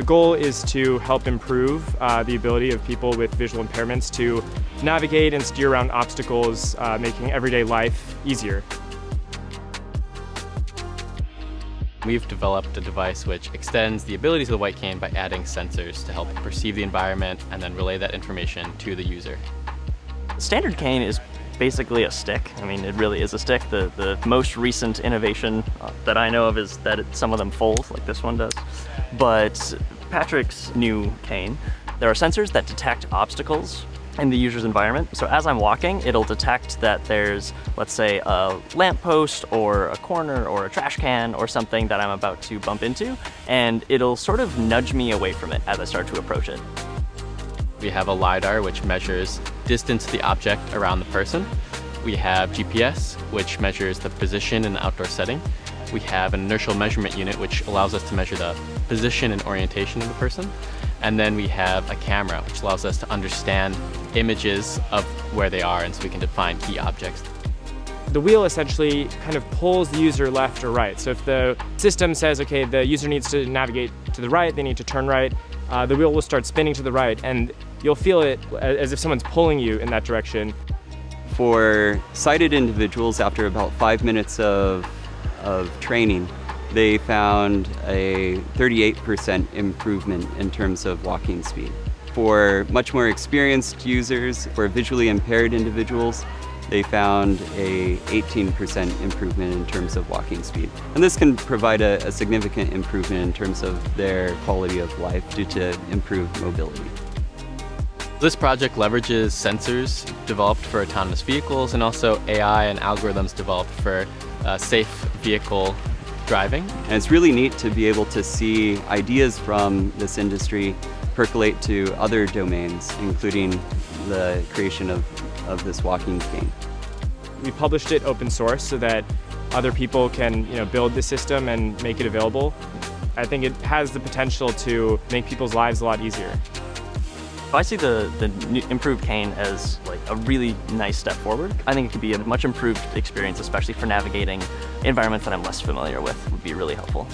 The goal is to help improve uh, the ability of people with visual impairments to navigate and steer around obstacles, uh, making everyday life easier. We've developed a device which extends the abilities of the white cane by adding sensors to help perceive the environment and then relay that information to the user. The standard cane is basically a stick. I mean, it really is a stick. The, the most recent innovation uh, that I know of is that it, some of them fold, like this one does. But Patrick's new cane, there are sensors that detect obstacles in the user's environment. So as I'm walking, it'll detect that there's, let's say, a lamppost or a corner or a trash can or something that I'm about to bump into, and it'll sort of nudge me away from it as I start to approach it. We have a LiDAR, which measures distance to the object around the person. We have GPS, which measures the position in the outdoor setting. We have an inertial measurement unit, which allows us to measure the position and orientation of the person. And then we have a camera, which allows us to understand images of where they are, and so we can define key objects. The wheel essentially kind of pulls the user left or right. So if the system says, okay, the user needs to navigate to the right, they need to turn right, uh, the wheel will start spinning to the right, and you'll feel it as if someone's pulling you in that direction. For sighted individuals, after about five minutes of, of training, they found a 38% improvement in terms of walking speed. For much more experienced users, for visually impaired individuals, they found a 18% improvement in terms of walking speed. And this can provide a, a significant improvement in terms of their quality of life due to improved mobility. This project leverages sensors developed for autonomous vehicles and also AI and algorithms developed for uh, safe vehicle driving. And it's really neat to be able to see ideas from this industry percolate to other domains, including the creation of, of this walking cane. We published it open source so that other people can you know, build the system and make it available. I think it has the potential to make people's lives a lot easier. I see the, the improved cane as like a really nice step forward. I think it could be a much improved experience, especially for navigating environments that I'm less familiar with would be really helpful.